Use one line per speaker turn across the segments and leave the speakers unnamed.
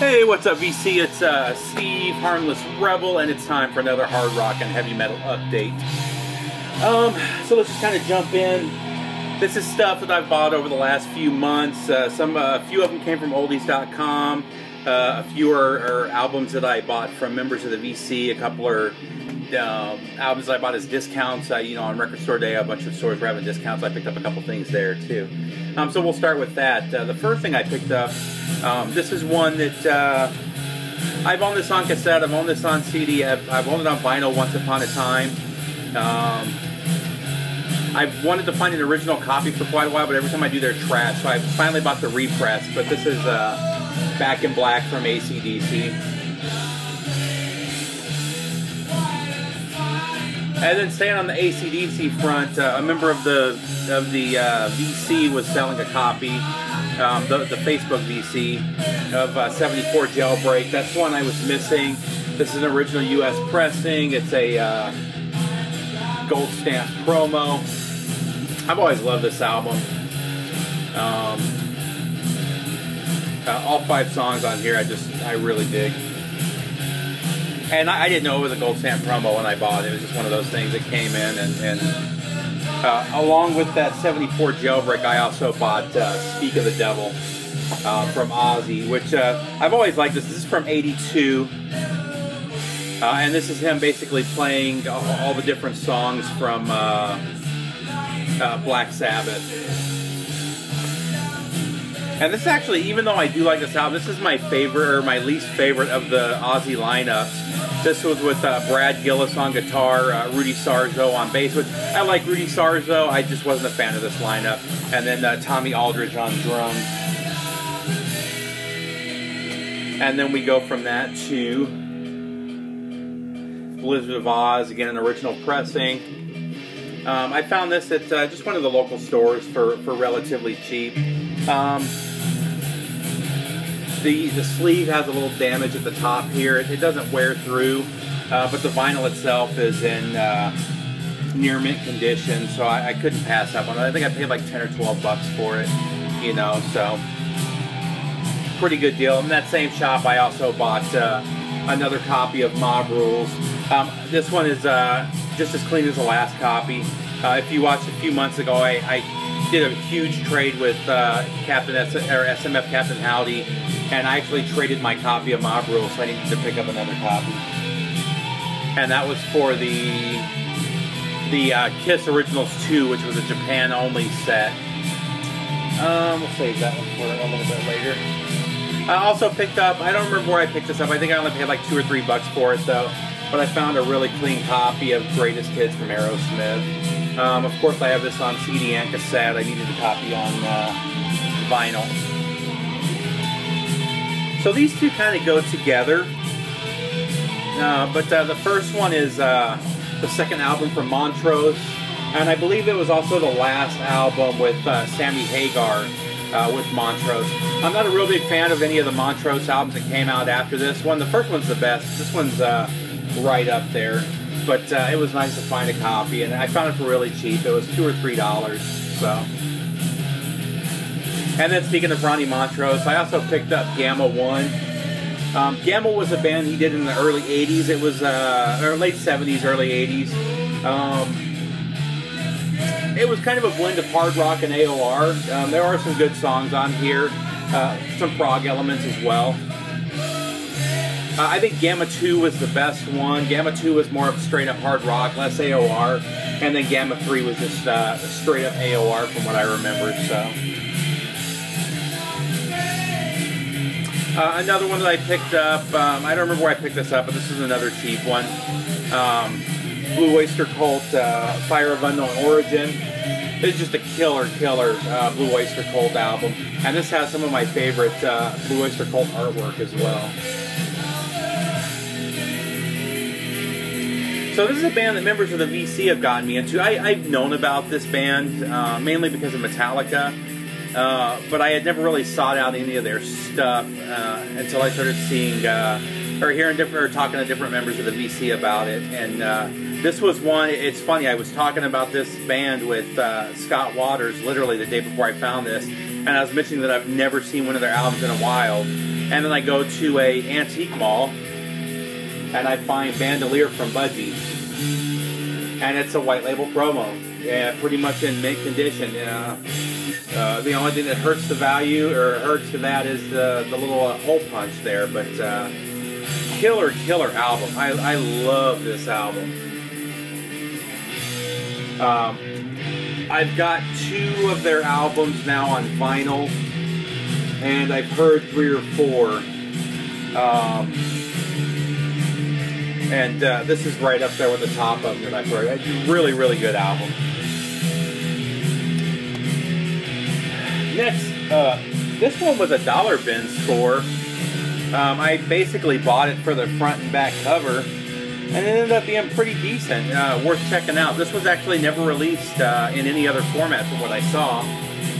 Hey, what's up, VC? It's uh, Steve, Harmless Rebel, and it's time for another hard rock and heavy metal update. Um, so let's just kind of jump in. This is stuff that I've bought over the last few months. Uh, some, uh, a few of them came from oldies.com. Uh, a few are, are, albums that I bought from members of the VC. A couple are um, albums I bought as discounts. Uh, you know, on Record Store Day, a bunch of stores were having discounts. I picked up a couple things there too. Um, so we'll start with that. Uh, the first thing I picked up, um, this is one that uh, I've owned this on cassette. I've owned this on CD. I've, I've owned it on vinyl once upon a time. Um, I've wanted to find an original copy for quite a while, but every time I do, they're trash. So I finally bought the repress. But this is uh, Back in Black from ACDC. And then staying on the ACDC front, uh, a member of the of the uh, VC was selling a copy, um, the, the Facebook VC of uh, 74 Jailbreak. That's one I was missing. This is an original U.S. pressing. It's a uh, gold stamp promo. I've always loved this album. Um, uh, all five songs on here, I just I really dig. And I, I, didn't know it was a gold stamp promo when I bought it. It was just one of those things that came in. And, and uh, along with that 74 jailbreak, I also bought uh, Speak of the Devil uh, from Ozzy, which uh, I've always liked this. This is from 82. Uh, and this is him basically playing all, all the different songs from uh, Black Sabbath. And this actually, even though I do like this album, this is my favorite or my least favorite of the Ozzy lineups. This was with uh, Brad Gillis on guitar, uh, Rudy Sarzo on bass, which I like Rudy Sarzo. I just wasn't a fan of this lineup. And then uh, Tommy Aldridge on drums. And then we go from that to Blizzard of Ozz, again, an original pressing. Um, I found this at uh, just one of the local stores for, for relatively cheap. Um, the, the sleeve has a little damage at the top here. It, it doesn't wear through, uh, but the vinyl itself is in uh, near mint condition, so I, I, couldn't pass up on it. I think I paid like 10 or 12 bucks for it, you know, so pretty good deal. In that same shop, I also bought uh, another copy of Mob Rules. Um, this one is uh, just as clean as the last copy. Uh, if you watched a few months ago, I, I did a huge trade with uh, Captain S- or SMF Captain Howdy and I actually traded my copy of Mob Rules, so I needed to pick up another copy. And that was for the the uh, Kiss Originals 2, which was a Japan only set. Um, we'll save that one for a little bit later. I also picked up, I don't remember where I picked this up, I think I only paid like two or three bucks for it though, but I found a really clean copy of Greatest Hits from Aerosmith. Um, of course, I have this on CD and cassette. I needed a copy on uh, vinyl. So these two kind of go together. Uh, but uh, the first one is uh, the second album from Montrose, and I believe it was also the last album with uh, Sammy Hagar uh, with Montrose. I'm not a real big fan of any of the Montrose albums that came out after this one. The first one's the best. This one's uh, right up there. But it was nice to find a copy, and I found it for really cheap. It was two or three dollars. So. And then speaking of Ronnie Montrose, I also picked up Gamma One. Um, Gamma was a band he did in the early 80s. It was uh, or late 70s, early 80s. Um, it was kind of a blend of hard rock and AOR. Um, there are some good songs on here, uh, some prog elements as well. Uh, I think Gamma 2 was the best one. Gamma 2 was more of straight up hard rock, less AOR. And then Gamma 3 was just uh, straight up AOR from what I remember. So. Uh, another one that I picked up, um, I don't remember where I picked this up, but this is another cheap one. Um, Blue Oyster Cult, uh, Fire of Unknown Origin. It's just a killer, killer uh, Blue Oyster Cult album. And this has some of my favorite uh, Blue Oyster Cult artwork as well. So this is a band that members of the VC have gotten me into. I, have known about this band uh, mainly because of Metallica. Uh, but I had never really sought out any of their stuff uh, until I started seeing uh, or hearing different or talking to different members of the VC about it. And uh, this was one. It's funny. I was talking about this band with uh, Scott Waters literally the day before I found this, and I was mentioning that I've never seen one of their albums in a while. And then I go to a antique mall, and I find Bandolier from Budgie's, and it's a white label promo. Yeah, pretty much in mint condition. Yeah. Uh, the only thing that hurts the value or hurts to that is the, the little uh, hole punch there, but uh, killer, killer album. I, I love this album. Um, I've got two of their albums now on vinyl, and I've heard three or four. Um, and uh, this is right up there with the top of that I've heard. Really, really good album. Next, uh, this one was a dollar bin score. Um, I basically bought it for the front and back cover, and it ended up being pretty decent, uh, worth checking out. This was actually never released uh, in any other format from what I saw,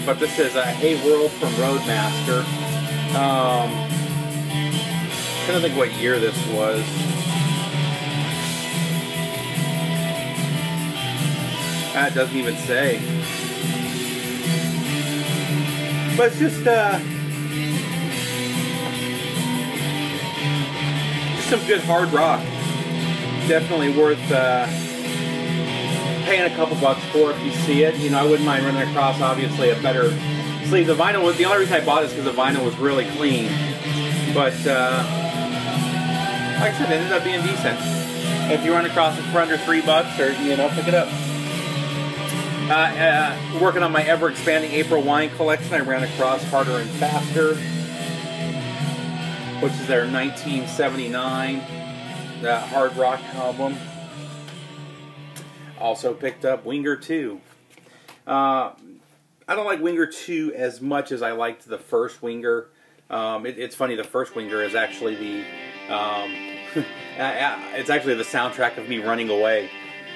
but this is a Hey World from Roadmaster. Um, I'm trying to think what year this was. That doesn't even say. But it's just, uh, some good hard rock. Definitely worth uh, paying a couple bucks for if you see it. You know, I wouldn't mind running across, obviously, a better sleeve. The vinyl was, the only reason I bought it is because the vinyl was really clean. But, uh, like I said, it ended up being decent. If you run across it for under three bucks, or, you know, pick it up. Uh, uh, working on my ever expanding April wine collection, I ran across Harder and Faster, which is their 1979 uh, hard rock album. Also picked up Winger 2. Uh, I don't like Winger 2 as much as I liked the first Winger. Um, it, it's funny, the first Winger is actually the. Um, it's actually the soundtrack of me running away.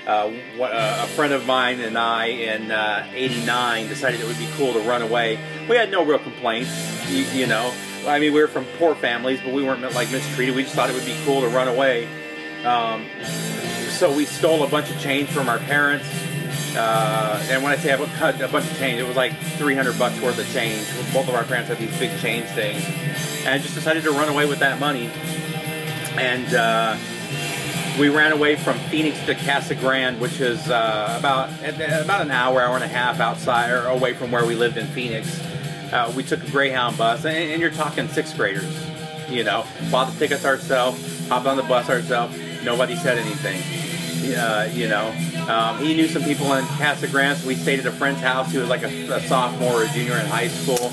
Uh, a friend of mine and I in uh, 89 decided it would be cool to run away. We had no real complaints, you, you, know. I mean, we were from poor families, but we weren't like mistreated. We just thought it would be cool to run away. Um, so we stole a bunch of change from our parents. Uh, and when I say a bunch of change, it was like 300 bucks worth of change. Both of our parents had these big change things. And I just decided to run away with that money. And uh, we ran away from Phoenix to Casa Grande, which is uh, about about an hour, hour and a half outside or away from where we lived in Phoenix. Uh, we took a Greyhound bus, and, and, you're talking sixth graders. You know, bought the tickets ourselves, hopped on the bus ourselves. Nobody said anything. Uh, you know, um, he knew some people in Casa Grande, so we stayed at a friend's house who was like a, a sophomore or a junior in high school,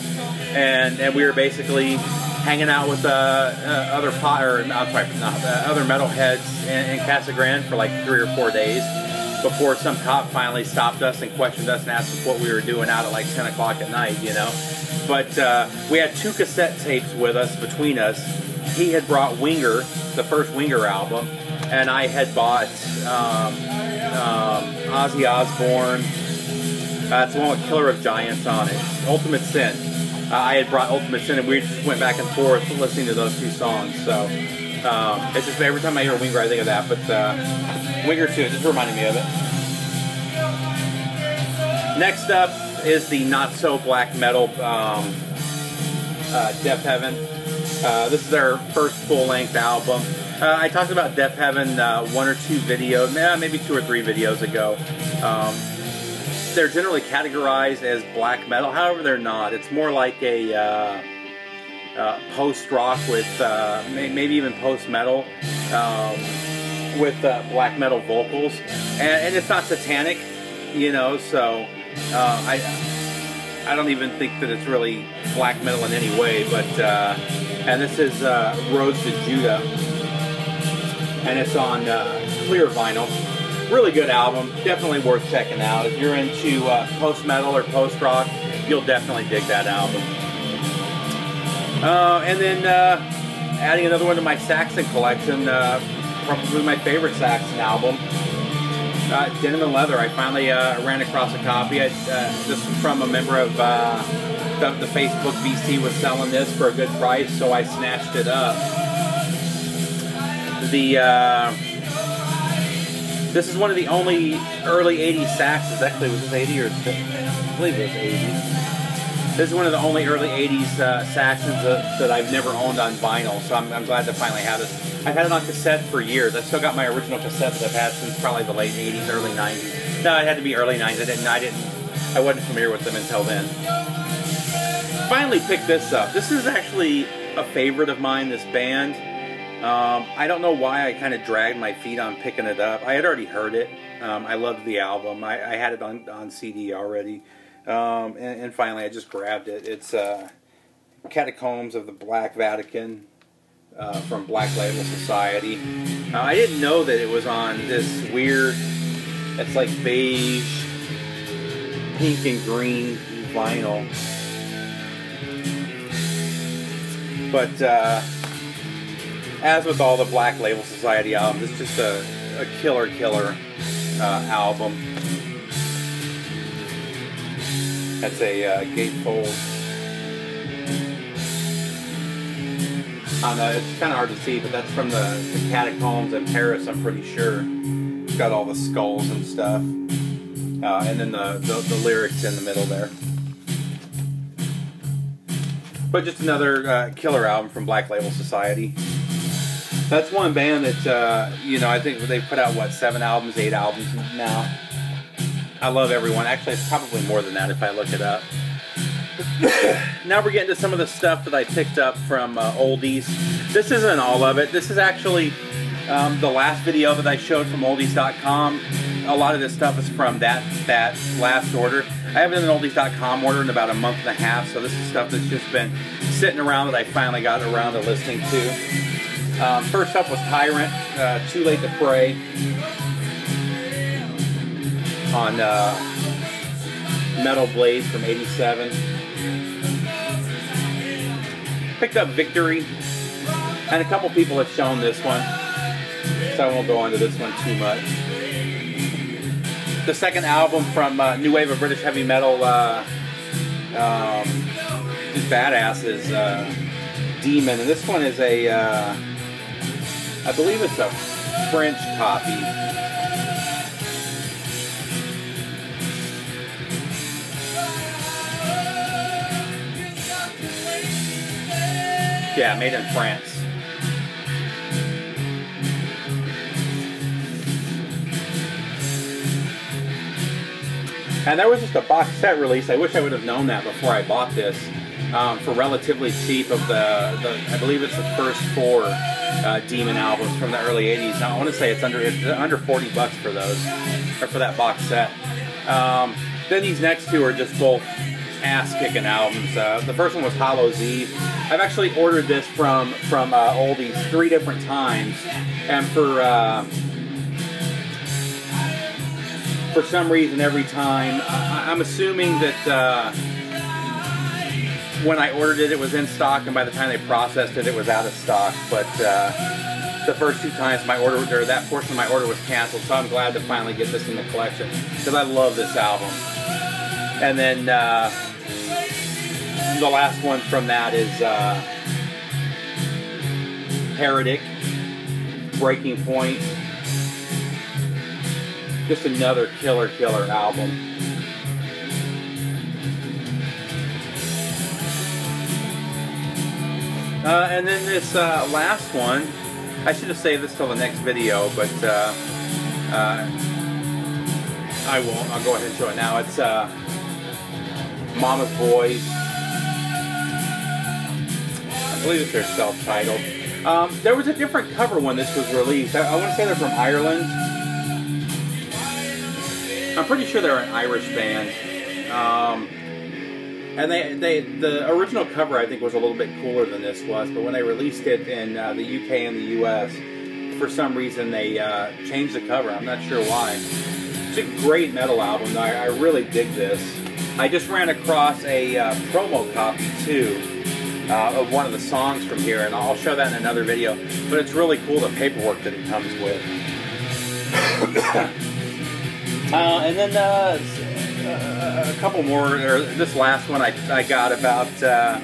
and and we were basically hanging out with uh, uh, other pot or not, uh, other metalheads in, in Casa Grande for like three or four days before some cop finally stopped us and questioned us and asked us what we were doing out at like 10 o'clock at night, you know. But uh, we had two cassette tapes with us between us. He had brought Winger, the first Winger album, and I had bought um, um, Ozzy Osbourne. That's uh, the one with Killer of Giants on it, Ultimate Sin uh, I had brought Ultimate Sin, and we just went back and forth listening to those two songs. So um, it's just every time I hear Winger, I think of that. But uh, Winger 2 just reminded me of it. Next up is the not so black metal um, uh, Deafheaven. Uh, this is their first full length album. Uh, I talked about Deafheaven uh, one or two videos, maybe two or three videos ago. Um, they're generally categorized as black metal. However, they're not. It's more like a uh, uh, post rock with uh, maybe even post metal um, with uh, black metal vocals, and, and, it's not satanic, you know. So uh, I I don't even think that it's really black metal in any way. But uh, and this is Roads to Judah, and it's on clear vinyl really good album. Definitely worth checking out. If you're into uh, post metal or post rock, you'll definitely dig that album. Uh, and then uh, adding another one to my Saxon collection, uh, probably my favorite Saxon album. Uh, Denim and Leather. I finally uh, ran across a copy. I, this was from a member of the, the Facebook VC was selling this for a good price, so I snatched it up. The This is one of the only early 80s Saxons. Actually, was this 80 or I believe it was 80. This is one of the only early 80s uh, Saxons that, that, I've never owned on vinyl, so I'm, I'm, glad to finally have this. I've had it on cassette for years. I've still got my original cassette that I've had since probably the late 80s, early 90s. No, it had to be early 90s. I didn't, I didn't, I wasn't familiar with them until then. Finally picked this up. This is actually a favorite of mine, this band. Um, I don't know why I kind of dragged my feet on picking it up. I had already heard it. Um, I loved the album. I, I, had it on, on CD already. Um, and, and, finally, I just grabbed it. It's uh, Catacombs of the Black Vatican uh, from Black Label Society. Uh, I didn't know that it was on this weird, it's like beige, pink and green vinyl. But uh, as with all the Black Label Society albums, it's just a, a killer, killer uh, album. That's a uh, gatefold. It's kind of hard to see, but that's from the, the, catacombs in Paris, I'm pretty sure. It's got all the skulls and stuff. Uh, and then the, the, the, lyrics in the middle there. But just another uh, killer album from Black Label Society. That's one band that uh, you know. I think they've put out what seven albums, eight albums now. I love everyone. Actually, it's probably more than that if I look it up. now we're getting to some of the stuff that I picked up from uh, oldies. This isn't all of it. This is actually um, the last video that I showed from oldies.com. A lot of this stuff is from that that last order. I haven't done an oldies.com order in about a month and a half, so this is stuff that's just been sitting around that I finally got around to listening to. Um, first up was Tyrant, uh, Too Late to Pray on uh, Metal Blade from 87. Picked up Victory, and a couple people have shown this one, so I won't go into this one too much. The second album from uh, New Wave of British Heavy Metal, uh, um, badasses, uh, Demon, and this one is a uh, I believe it's a French copy. Yeah, made in France. And there was just a box set release. I wish I would have known that before I bought this um, for relatively cheap of the, the, I believe it's the first four uh, Demon albums from the early 80s. Now, I want to say it's under it's under 40 bucks for those, or for that box set. Um, then these next two are just both ass-kicking albums. Uh, the first one was Hallows Eve. I've actually ordered this from from uh, Oldies three different times, and for uh, for some reason every time I, am assuming that uh, when I ordered it, it was in stock, and by the time they processed it, it was out of stock. But uh, the first two times my order, or that portion of my order was canceled, so I'm glad to finally get this in the collection because I love this album. And then uh, the last one from that is uh, Heretic, Breaking Point. Just another killer, killer album. Uh, and then this uh, last one, I should have saved this till the next video, but uh, uh, I won't. I'll go ahead and show it now. It's uh, Mama's Boys. I believe it's their self-titled. Um, there was a different cover when this was released. I, I want to say they're from Ireland. I'm pretty sure they're an Irish band. Um, and they, they, the original cover I think was a little bit cooler than this was, but when they released it in uh, the UK and the US, for some reason they uh, changed the cover. I'm not sure why. It's a great metal album. I, I really dig this. I just ran across a uh, promo copy too uh, of one of the songs from here, and I'll show that in another video. But it's really cool the paperwork that it comes with. Uh, and then uh, a couple more. Or this last one I, I got about uh,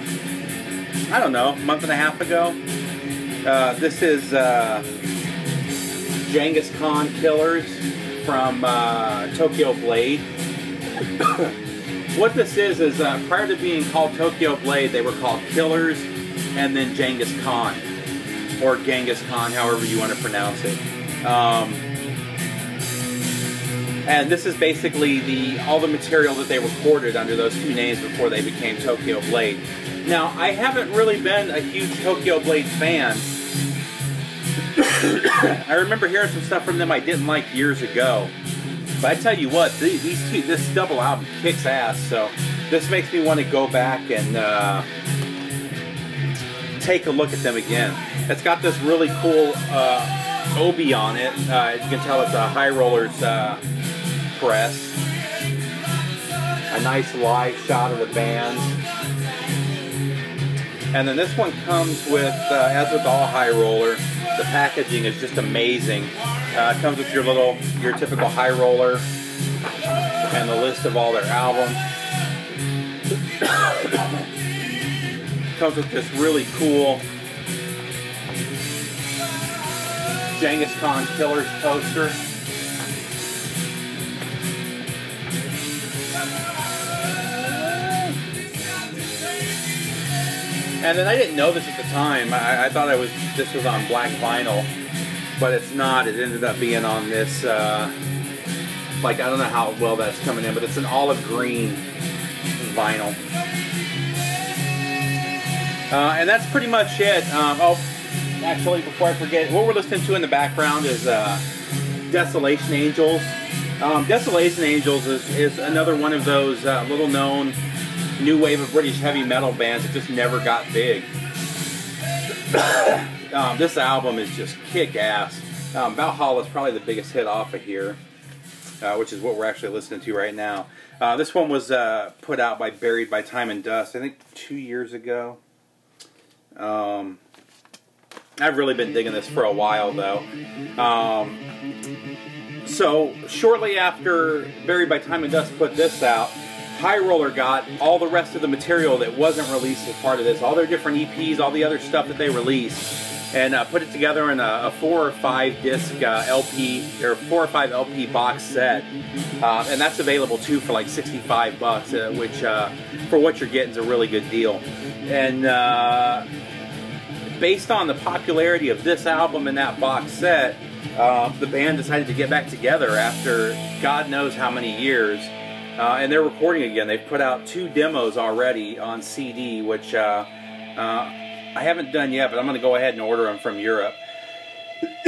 I don't know a month and a half ago. Uh, this is uh, Genghis Khan killers from uh, Tokyo Blade. what this is is uh, prior to being called Tokyo Blade, they were called Killers, and then Genghis Khan, or Genghis Khan, however you want to pronounce it. Um, and this is basically the all the material that they recorded under those two names before they became Tokyo Blade. Now, I haven't really been a huge Tokyo Blade fan. I remember hearing some stuff from them I didn't like years ago. But I tell you what, these two, this double album kicks ass. So this makes me want to go back and uh, take a look at them again. It's got this really cool uh, obi on it. Uh, you can tell it's a High Rollers uh, press. A nice live shot of the band. And then this one comes with, uh, as with all high roller, the packaging is just amazing. Uh, it comes with your little, your typical high roller and the list of all their albums. comes with this really cool Genghis Khan Killers poster. And then I didn't know this at the time. I, I, thought I was this was on black vinyl, but it's not. It ended up being on this. Uh, like I don't know how well that's coming in, but it's an olive green vinyl. Uh, and that's pretty much it. Um, oh, actually, before I forget, what we're listening to in the background is uh, Desolation Angels. Um, Desolation Angels is, is another one of those uh, little known new wave of British heavy metal bands that just never got big. um, this album is just kick ass. Um, Valhalla is probably the biggest hit off of here, uh, which is what we're actually listening to right now. Uh, this one was uh, put out by Buried by Time and Dust, I think two years ago. Um, I've really been digging this for a while, though. Um, so, shortly after Buried by Time and Dust put this out, High Roller got all the rest of the material that wasn't released as part of this, all their different EPs, all the other stuff that they released, and uh, put it together in a, a four or five disc uh, LP or four or five LP box set, uh, and that's available too for like 65 bucks, uh, which uh, for what you're getting is a really good deal. And uh, based on the popularity of this album and that box set, the band decided to get back together after God knows how many years. Uh, and they're recording again. They've put out two demos already on CD, which uh, uh, I haven't done yet, but I'm going to go ahead and order them from Europe.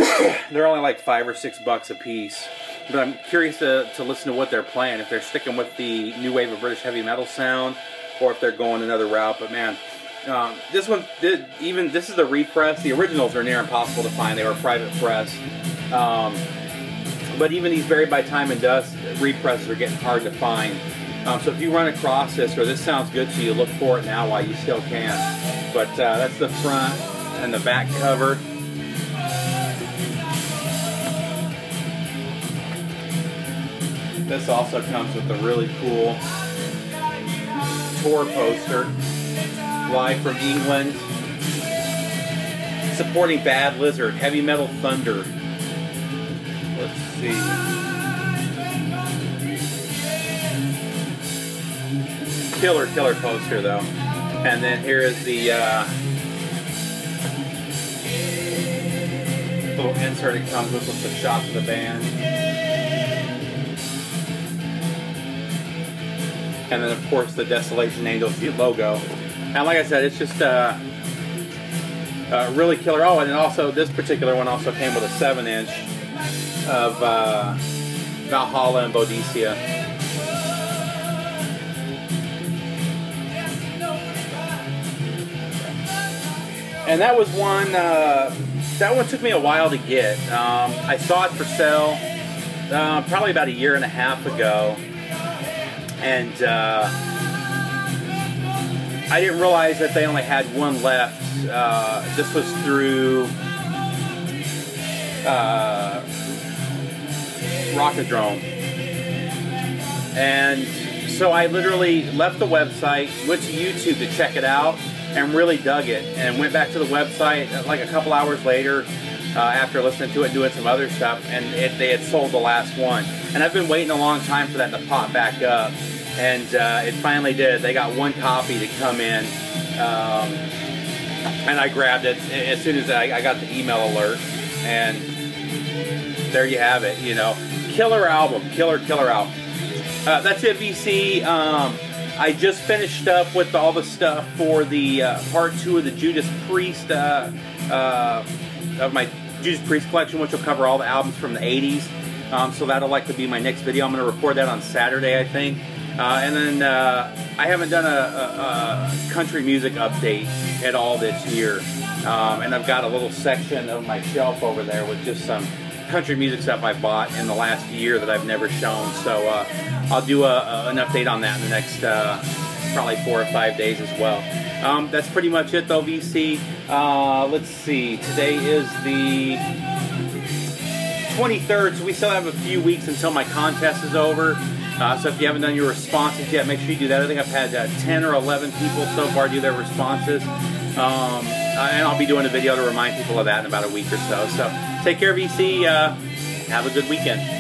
they're only like five or six bucks a piece. But I'm curious to, to listen to what they're playing, if they're sticking with the new wave of British heavy metal sound, or if they're going another route. But man, um, this one, did, even this is the repress. The originals are near impossible to find. They were private press. Um, but even these Buried by Time and Dust represses are getting hard to find. Um, so if you run across this or this sounds good to you, look for it now while you still can. But uh, that's the front and the back cover. This also comes with a really cool tour poster, live from England, supporting Bad Lizard, Heavy Metal Thunder, see. Killer, killer poster though. And then here is the uh, little insert it comes with with the shots of the band. And then of course the Desolation Angels logo. And like I said, it's just uh, uh, really killer. Oh, and then also this particular one also came with a 7 inch of uh, Valhalla and Boadicea. And that was one. Uh, that one took me a while to get. Um, I saw it for sale uh, probably about a year and a half ago, and uh, I didn't realize that they only had one left. Uh, this was through uh, Rockadrome. And so I literally left the website, went to YouTube to check it out, and really dug it. And went back to the website uh, like a couple hours later, uh, after listening to it doing some other stuff, and it, they had sold the last one. And I've been waiting a long time for that to pop back up, and uh, it finally did. They got one copy to come in, um, and I grabbed it as soon as I, I got the email alert, and there you have it. You know, killer album, killer, killer album. Uh, that's it, VC. Um, I just finished up with all the stuff for the uh, part two of the Judas Priest uh, uh, of my Judas Priest collection, which will cover all the albums from the 80s. Um, so that'll likely be my next video. I'm going to record that on Saturday, I think. Uh, and then uh, I haven't done a, a, a, country music update at all this year. Um, and I've got a little section of my shelf over there with just some country music stuff I bought in the last year that I've never shown. So uh, I'll do a, an update on that in the next uh, probably four or five days as well. Um, that's pretty much it though, VC. Uh, let's see, today is the 23rd, so we still have a few weeks until my contest is over. Uh, so if you haven't done your responses yet, make sure you do that. I think I've had uh, 10 or 11 people so far do their responses. Um, and I'll be doing a video to remind people of that in about a week or so. So take care, VC. Uh, have a good weekend.